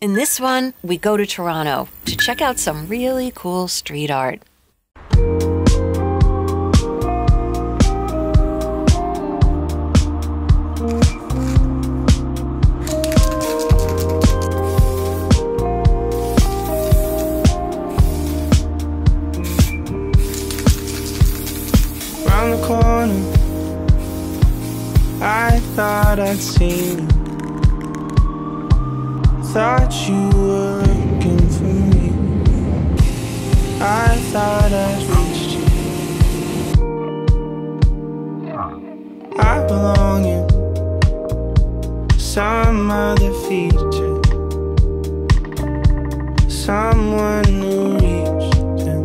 In this one, we go to Toronto to check out some really cool street art. Round the corner, I thought I'd seen thought I'd reached you. I belong in some other feature. Someone who reached him.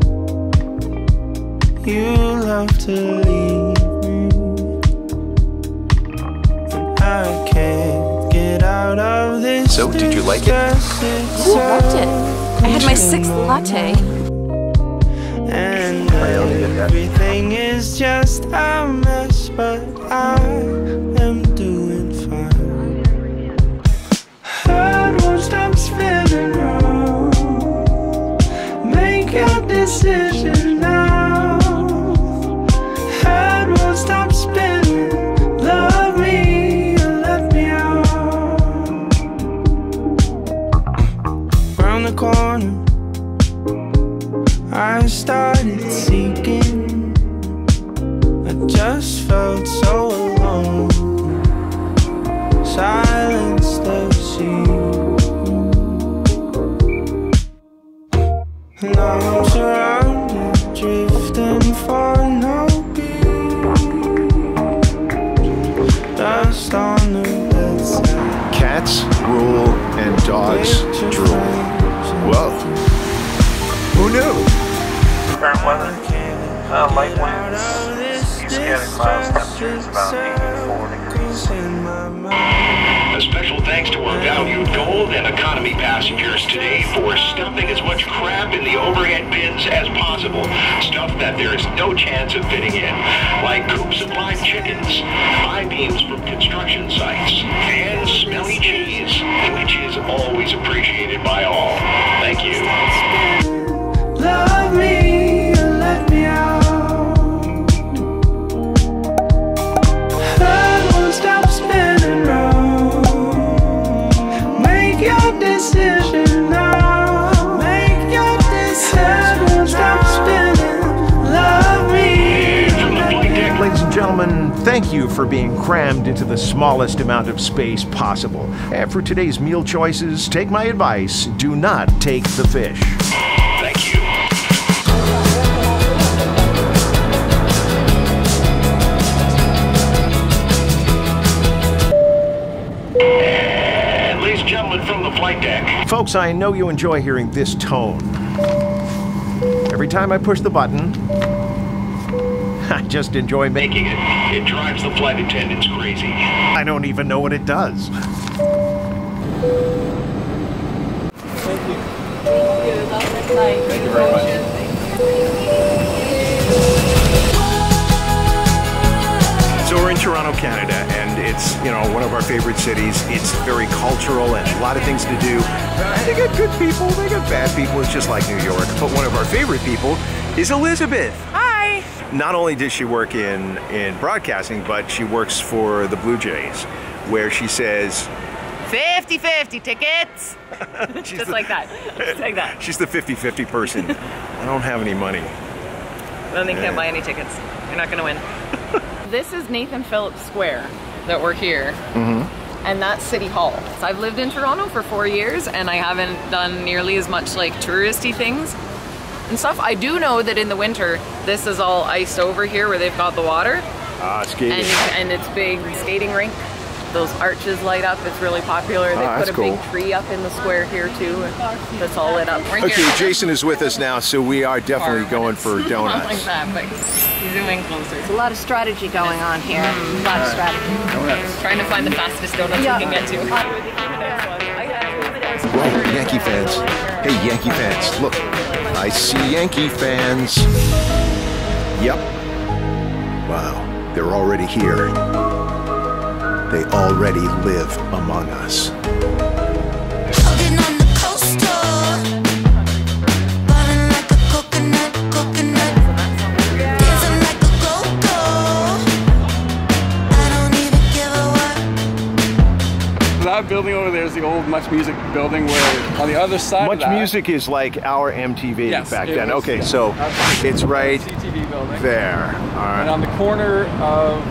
You love to leave me. And I can't get out of this. So, did you like it? Ooh, loved it. I had my sixth latte. Everything is just a mess, but I Cats rule and dogs drool. Whoa. Who knew? Current weather, uh, light winds, getting miles, temperatures about 84 degrees. A special thanks to our valued gold and economy passengers today for stuffing as much crap in the overhead bins as possible. Stuff that there is no chance of fitting in, like coops of live chickens, I-beams from construction sites, and smelly cheese, which is always appreciated by all. Thank you. Thank you for being crammed into the smallest amount of space possible. And for today's meal choices, take my advice do not take the fish. thank you. And ladies and gentlemen from the flight deck, Folks, I know you enjoy hearing this tone. Every time I push the button, I just enjoy making making it, it drives the flight attendants crazy. I don't even know what it does. Thank you. Thank you very much. So we're in Toronto, Canada, and it's you know one of our favorite cities. It's very cultural and a lot of things to do. They got good people, they got bad people. It's just like New York. But one of our favorite people is Elizabeth. Hi. Not only does she work in in broadcasting, but she works for the Blue Jays, where she says 50 50 tickets. she's Just the, like that. Just like that. she's the 50-50 person. I don't have any money. Then they can't buy any tickets. You're not gonna win. this is Nathan Phillips Square that we're here. Mm -hmm. And that's City Hall. So I've lived in Toronto for four years and I haven't done nearly as much like touristy things and stuff. I do know that in the winter, this is all iced over here where they've got the water Ah, skating. and, and it's big skating rink. Those arches light up. It's really popular. They Ah, put that's a big tree up in the square here too. That's all lit up. We're Okay, here. Jason is with us now, so we are definitely going for Not like donuts. that, but zoom in closer. A lot of strategy going on here. A lot of strategy. Donuts. Trying to find the fastest donuts we can get to. Whoa, Yankee fans. Hey, Yankee fans, look. I see Yankee fans. Yep. Wow, they're already here. They already live among us. Building over there is the old MuchMusic building where on the other side Much of that, Music is like our MTV Yes, back then. was, okay, yeah. so Absolutely. it's right CTV building. there. All And on the corner of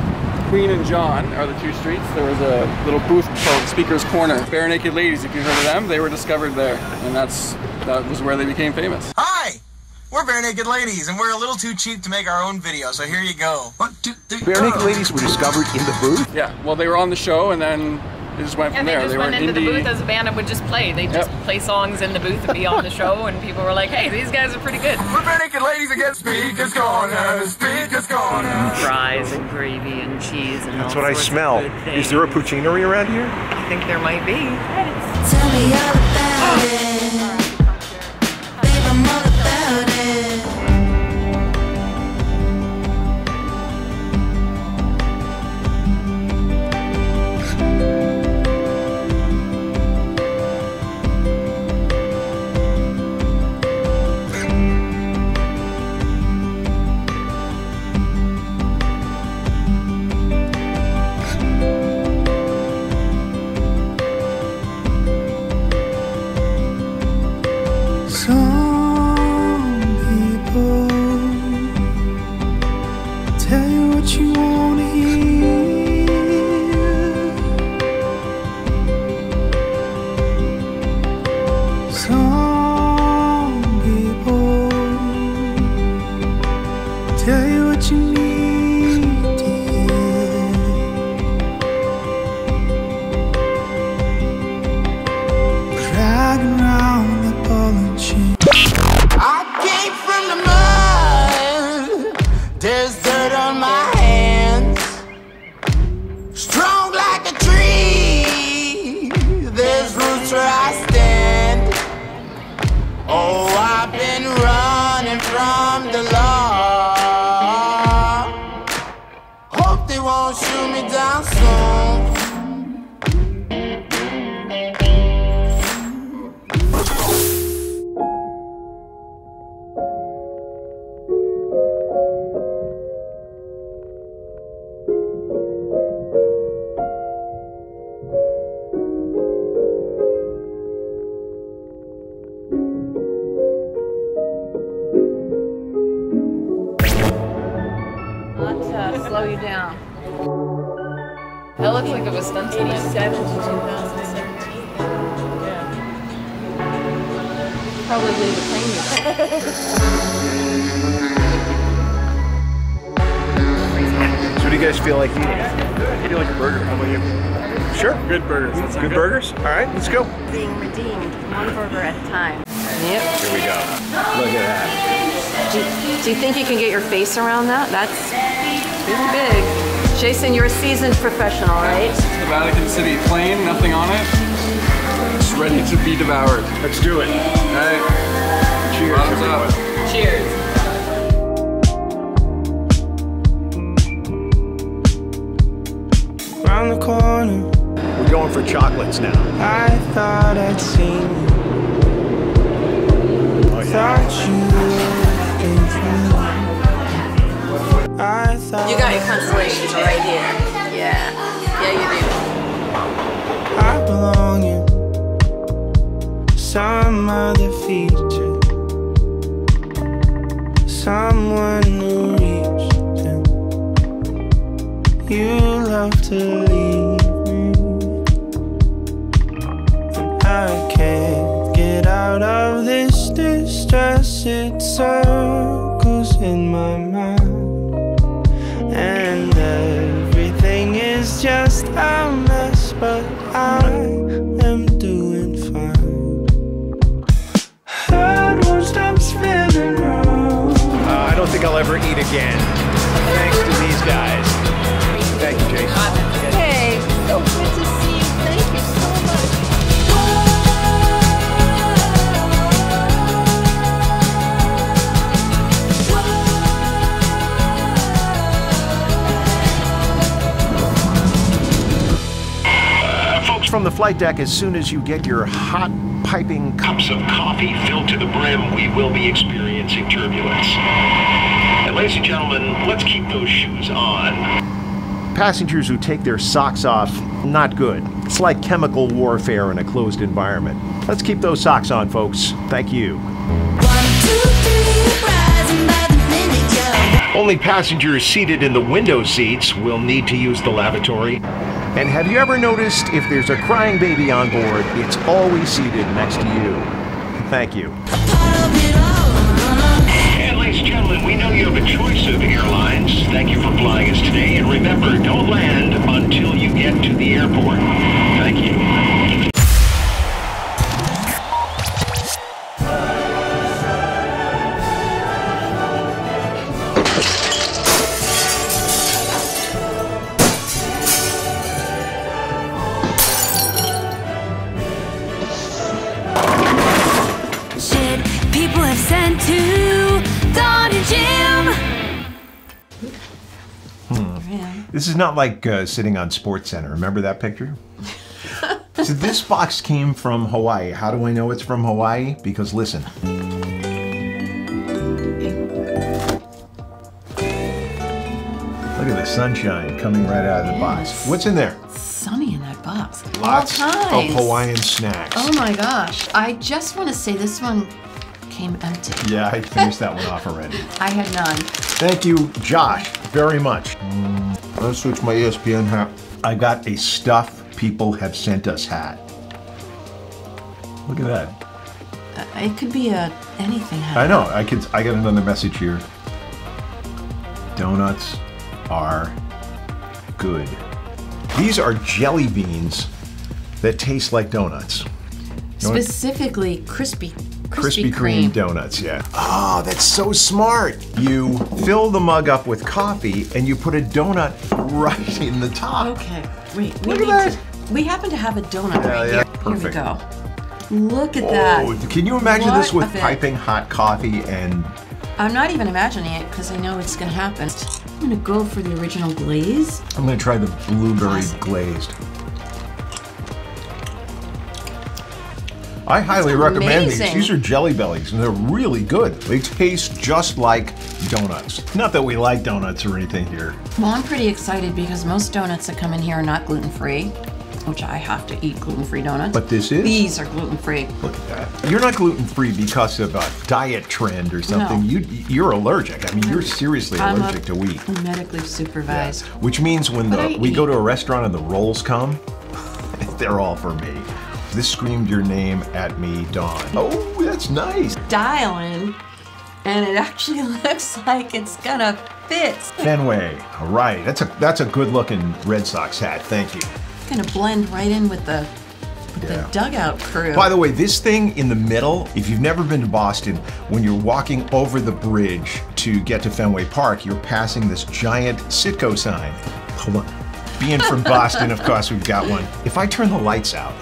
Queen and John are the two streets. There was a little booth called Speaker's Corner. Barenaked Ladies, if you've heard of them, they were discovered there. And that's that was where they became famous. Hi! We're Barenaked Ladies, and we're a little too cheap to make our own video, so here you go. One, two, three, Barenaked. Ladies were discovered in the booth. Yeah, well, they were on the show and then they just went Yeah, from they there. just they went were into the booth as a band and would just play. They'd just Yep. play songs in the booth and be on the show, and people were like, "Hey, these guys are pretty good." We're Barenaked Ladies against Speaker's Corner, Speaker's Corner. Fries and gravy and cheese and That's what I smell. Is there a things. poutinerie around here? I think there might be. Tell me all about it. Oh. Dragging round That looks like it was stenciled in. 87 to 2017. Yeah. Probably leave the So, what do you guys feel like eating? I feel like a burger. How about you? Sure. Good burgers. That sound Good burgers. All right, let's go. Being redeemed, one burger at a time. Yep. Here we go. Look at that. Do, do you think you can get your face around that? That's pretty big. Jason, you're a seasoned professional, right? It's the Vatican City plain, nothing on it. It's ready to be devoured. Let's do it. All right. Cheers, Bottoms up. Cheers. Round the corner, We're going for chocolates now. I thought I'd seen you. Oh, Thought you. I thought You got your constellations feature. Someone who reached him. You love to think I'll ever eat again. Thanks to these guys. Thank you, Jason. Hey, so good to see you. Thank you so much. Folks, From the flight deck, as soon as you get your hot piping cups of coffee filled to the brim, we will be experiencing turbulence. And ladies and gentlemen, let's keep those shoes on. Passengers who take their socks off, not good. It's like chemical warfare in a closed environment. Let's keep those socks on, folks. Thank you. Only passengers seated in the window seats will need to use the lavatory. And have you ever noticed if there's a crying baby on board, it's always seated next to you? Thank you. You have a choice of airlines. Thank you for flying us today. And remember, don't land until you get to the airport. Is not like uh, sitting on SportsCenter. Remember that picture? so this box came from Hawaii. How do I know it's from Hawaii? Because listen. Look at the sunshine coming right out of the box. What's in there? Sunny in that box. Lots of. Hawaiian snacks. Oh my gosh. I just want to say this one came empty. Yeah, I finished that one off already. I had none. Thank you, Josh, very much. Let's switch my ESPN hat. I got a stuff people have sent us hat. Look at that. Uh, It could be a anything. I know. I could. I got another message here. Donuts are good. These are jelly beans that taste like donuts. You Specifically crispy, Krispy Kreme donuts, yeah. Oh, that's so smart. You fill the mug up with coffee and you put a donut right in the top. Okay, wait. We Look at need that. To, we happen to have a donut Yeah, right yeah, here. perfect. Here we go. Look at that. Oh, can you imagine What this with piping hot coffee and I'm not even imagining it because I know it's gonna happen. I'm gonna go for the original glaze. I'm gonna try the blueberry glazed. I highly recommend these. These are Jelly Bellies, and they're really good. They taste just like donuts. Not that we like donuts or anything here. Well, I'm pretty excited because most donuts that come in here are not gluten free, which I have to eat gluten free donuts. But this is? These are gluten free. Look at that. You're not gluten free because of a diet trend or something. No. You you're allergic. I mean, you're seriously I'm allergic to wheat. Medically supervised. Which means when But the I we go to a restaurant and the rolls come, they're all for me. This screamed your name at me, Dawn. Oh, that's nice. Dialing, and it actually looks like it's gonna fit. Fenway. All right. That's a that's a good looking Red Sox hat. Thank you. Gonna blend right in with the Yeah. the dugout crew. By the way, this thing in the middle, if you've never been to Boston, when you're walking over the bridge to get to Fenway Park, you're passing this giant Citgo sign. Hold on. Being from Boston, of course, we've got one. If I turn the lights out,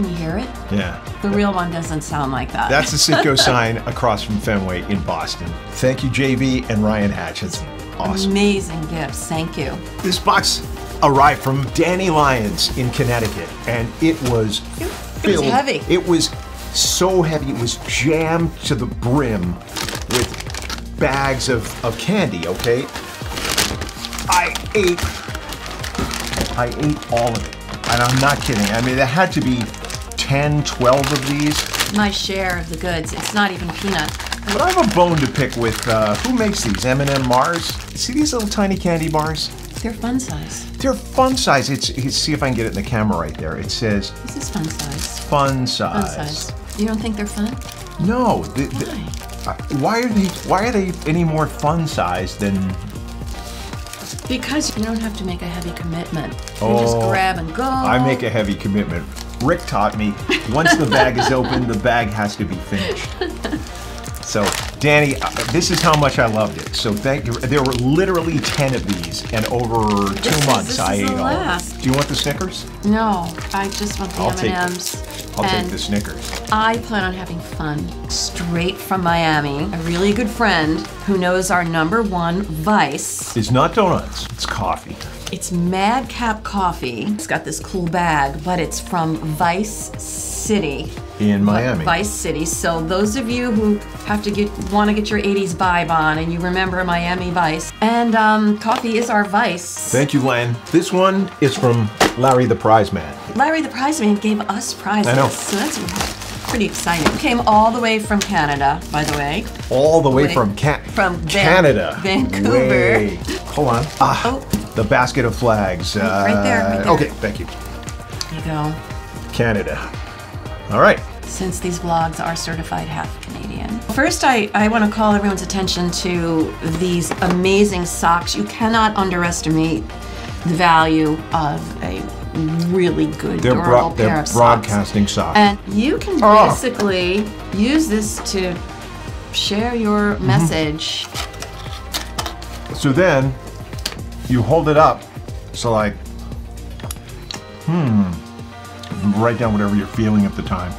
Can you hear it? yeah. The real one doesn't sound like that. That's the Citgo sign across from Fenway in Boston. Thank you, JV and Ryan Hatch. It's awesome. Amazing gifts. Thank you. This box arrived from Danny Lyons in Connecticut, and it was filled. heavy. It was so heavy. It was jammed to the brim with bags of, of candy. Okay, I ate. I ate all of it, and I'm not kidding. I mean, there had to be 10, 12 of these. My share of the goods. It's not even peanut. But I have a bone to pick with uh, who makes these? M&M Mars. See these little tiny candy bars? They're fun size. They're fun size. It's, it's see if I can get it in the camera right there. It says This is fun size. fun size. Fun size. You don't think they're fun? No. The, the, uh, why are they why are they any more fun size than Because you don't have to make a heavy commitment. You just Oh, grab and go. I make a heavy commitment. Rick taught me once the bag is open, the bag has to be finished. So, Danny, uh, this is how much I loved it. So, thank you. There were literally 10 of these, and over two This is- months this I is ate all last. Do you want the Snickers? No, I just want the I'll M&Ms. I'll and take the Snickers. I plan on having fun. Straight from Miami. A really good friend who knows our number one vice. It's not donuts, it's coffee. It's Madcap Coffee. It's got this cool bag, but it's from Vice City. In Miami. Vice City. So those of you who have to get want to get your 80s vibe on and you remember Miami Vice. And um, coffee is our vice. Thank you, Len. This one is from Larry the Prize Man. Larry the Prize Man gave us prizes. I know. So that's pretty exciting. Came all the way from Canada, by the way. All the way from Ca- From Van- Canada. Vancouver. Wait. Hold on. Ah, Oh. the basket of flags. Uh, Right there, right there. Okay, thank you. There you go. Canada. All right. since these vlogs are certified half Canadian. First, I, I want to call everyone's attention to these amazing socks. You cannot underestimate the value of a really good They're, durable pair they're of broadcasting socks. And you can Oh. basically use this to share your Mm-hmm. message. So then you hold it up. So like, hmm, write down whatever you're feeling at the time.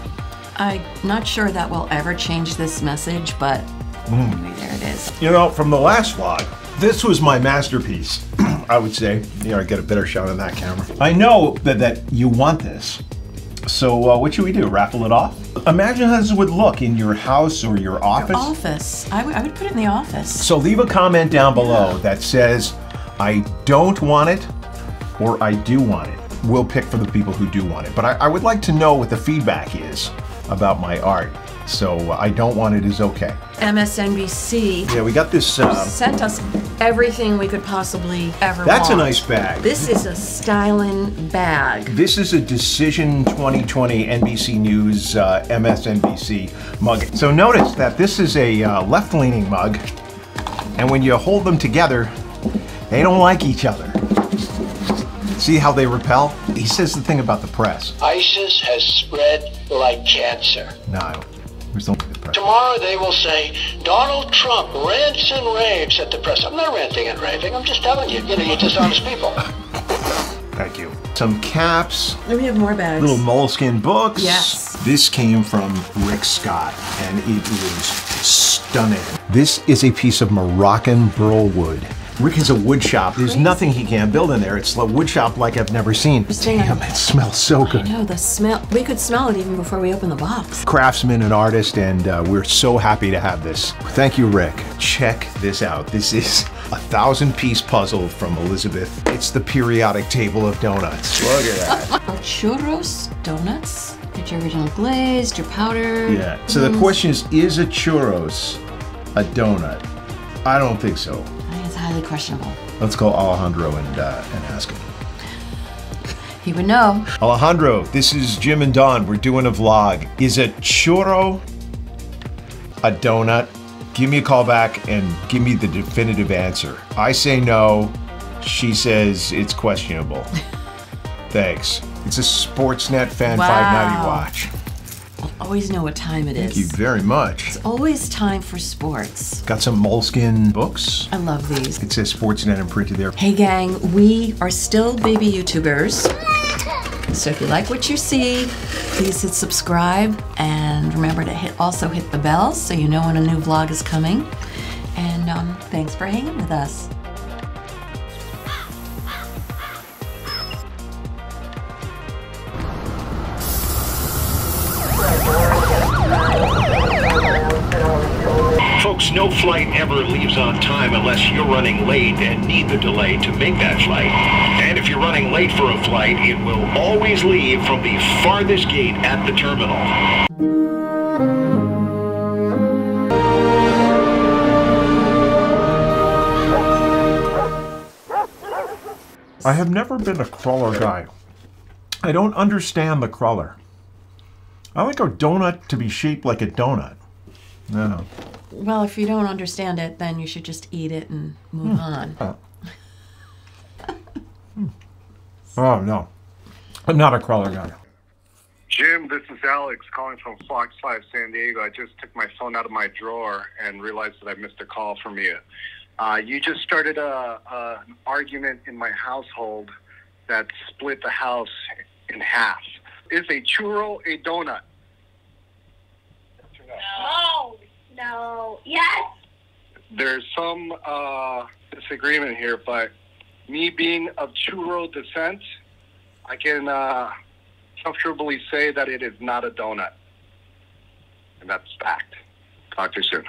I'm not sure that will ever change this message, but Mm. there it is. You know, from the last vlog, this was my masterpiece. I would say. You know, I get a better shot on that camera. I know that that you want this. So uh, what should we do? Raffle it off? Imagine how this would look in your house or your office. Office. I would- I would put it in the office. So leave a comment down below that says, I don't want it or I do want it. We'll pick for the people who do want it. But I, I would like to know what the feedback is about my art. So I don't want it is okay. MSNBC Yeah, we got this. Uh, sent us everything we could possibly ever That's a nice bag. This is a styling bag. this is a Decision 2020 NBC News uh, MSNBC mug. So notice that this is a uh, left leaning mug. And when you hold them together, they don't like each other. See how they repel? He says the thing about the press. ISIS has spread like cancer. No, there's no the press. Tomorrow they will say Donald Trump rants and raves at the press. I'm not ranting and raving. I'm just telling you, you know, you're dishonest people. Thank you. Some caps, And we have more bags. little moleskin books. Yes. This came from Rick Scott, and it is stunning. This is a piece of Moroccan burl wood. Rick has a wood shop. There's nothing he can't build in there. It's a wood shop like I've never seen. Damn, it smells so I good. know the smell. We could smell it even before we open the box. Craftsman and artist, and uh, we're so happy to have this. Thank you, Rick. Check this out. This is a thousand piece puzzle from Elizabeth. It's the periodic table of donuts. Look at that. Churros, donuts. Get your original glazed, your powder. Yeah. So the question is, is a churros a donut? I don't think so. I think it's highly questionable. Let's call Alejandro and uh, and ask him. He would know. Alejandro, this is Jim and Dawn. We're doing a vlog. Is a churro a donut? Give me a call back and give me the definitive answer. I say no. She says it's questionable. Thanks. It's a Sportsnet Fan Wow. 590 watch. Always know what time it is. Thank you very much. It's always time for sports. Got some moleskin books. I love these. It says Sportsnet imprinted there. Hey gang, we are still baby YouTubers. So if you like what you see, please hit subscribe and remember to hit also hit the bell so you know when a new vlog is coming. And um, thanks for hanging with us. Ever leaves on time unless you're running late and need the delay to make that flight. And if you're running late for a flight, it will always leave from the farthest gate at the terminal. I have never been a cruller guy. I don't understand the cruller. I like a donut to be shaped like a donut. No. Well, if you don't understand it, then you should just eat it and move on. Oh, no. I'm not a cruller guy. Jim, this is Alex calling from Fox 5 San Diego. I just took my phone out of my drawer and realized that I missed a call from you. Uh, you just started a, a, an argument in my household that split the house in half. Is a churro a donut? No. No. Yes. There's some uh, disagreement here, but me being of churro descent, I can uh, comfortably say that it is not a donut. And that's fact. Talk to you soon.